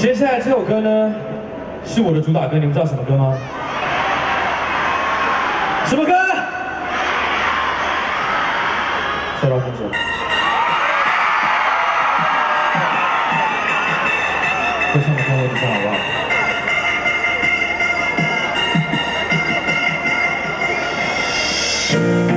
接下来这首歌呢是我的主打歌你们知道什么歌吗？什么歌？说到公主会唱的跟我一起好不好？